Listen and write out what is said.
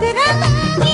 de la